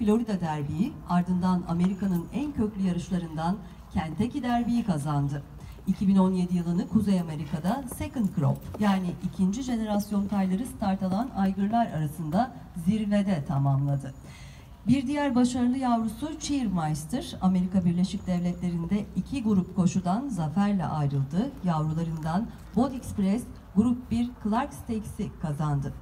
Florida Derbi'yi ardından Amerika'nın en köklü yarışlarından Kentucky Derbi'yi kazandı. 2017 yılını Kuzey Amerika'da Second Crop yani ikinci jenerasyon tayları start alan aygırlar arasında zirvede tamamladı. Bir diğer başarılı yavrusu Cheermeister, Amerika Birleşik Devletleri'nde iki grup koşudan zaferle ayrıldı. Yavrularından Bod Express Grup 1 Clark Stakes'i kazandı.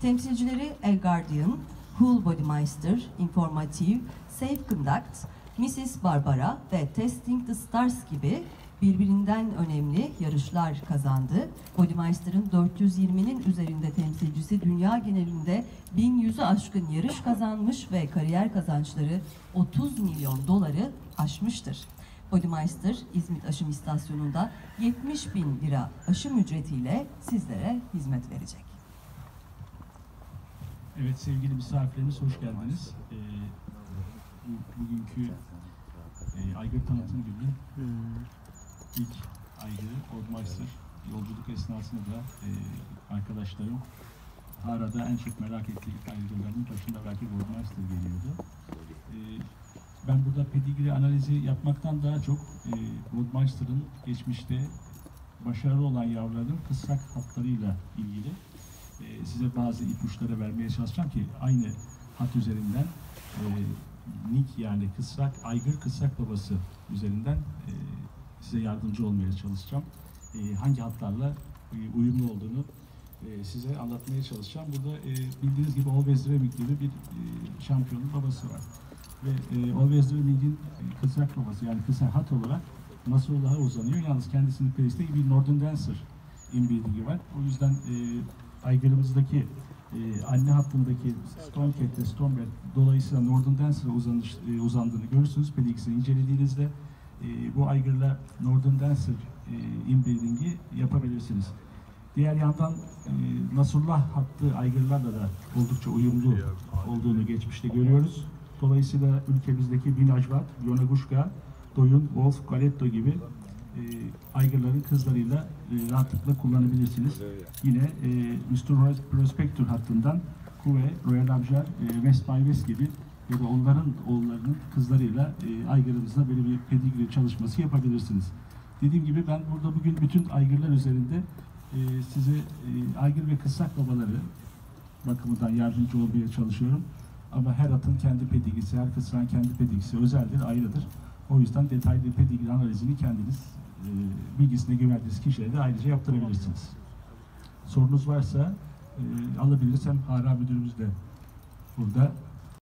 Temsilcileri El Guardian, Cool Bodymeister, Informative, Safe Conduct, Mrs. Barbara ve Testing the Stars gibi birbirinden önemli yarışlar kazandı. Bodymeister'ın 420'nin üzerinde temsilcisi dünya genelinde 1100'ü aşkın yarış kazanmış ve kariyer kazançları 30 milyon doları aşmıştır. Bodymeister İzmit Aşım İstasyonu'nda 70 bin lira aşım ücretiyle sizlere hizmet verecek. Evet sevgili misafirlerimiz hoş geldiniz. Ee, bu, bugünkü e, aygır tanıtım günü ilk aygırı Oldmeister yolculuk esnasında da e, arkadaşlarım arada en çok merak ettiği aygırların başında belki Oldmeister geliyordu. E, ben burada pedigri analizi yapmaktan daha çok e, Oldmeister'ın geçmişte başarılı olan yavruların kısrak hatlarıyla ilgili e, size bazı ipuçları vermeye çalışacağım ki aynı hat üzerinden e, Nick yani kısrak, aygır kısrak babası üzerinden e, size yardımcı olmaya çalışacağım. E, hangi hatlarla e, uyumlu olduğunu e, size anlatmaya çalışacağım. Burada e, bildiğiniz gibi Always Dreaming gibi bir e, şampiyonun babası var. Ve e, Always Dreaming'in e, kısrak babası yani kısa hat olarak Nasrullah'a uzanıyor. Yalnız kendisinin periste bir Northern Dancer inbreeding'i var. O yüzden e, aygırımızdaki e, anne hattındaki Stormcat ve Stormbird dolayısıyla Northern Dancer'a uzanış, e, uzandığını görürsünüz. Pedix'i incelediğinizde e, bu aygırla Northern Dancer e, inbreeding'i yapabilirsiniz. Diğer yandan e, Nasrullah hattı aygırlarla da oldukça uyumlu olduğunu geçmişte görüyoruz. Dolayısıyla ülkemizdeki Binajvat, Yonaguşka, Doyun, Wolf, Galetto gibi e, aygırların kızlarıyla e, rahatlıkla kullanabilirsiniz. Yine e, Mr. Prospector hattından Kuve, Royal Abjar, e, West by West gibi ya da onların oğullarının kızlarıyla e, aygırımızda böyle bir pedigre çalışması yapabilirsiniz. Dediğim gibi ben burada bugün bütün aygırlar üzerinde e, size e, aygır ve kısrak babaları bakımından yardımcı olmaya çalışıyorum. Ama her atın kendi pedigrisi, her kısrağın kendi pedigrisi özeldir, ayrıdır. O yüzden detaylı pedigri analizini kendiniz e, bilgisine güvendiğiniz kişilere de ayrıca yaptırabilirsiniz. Sorunuz varsa e, alabiliriz. Hem Hara müdürümüz de burada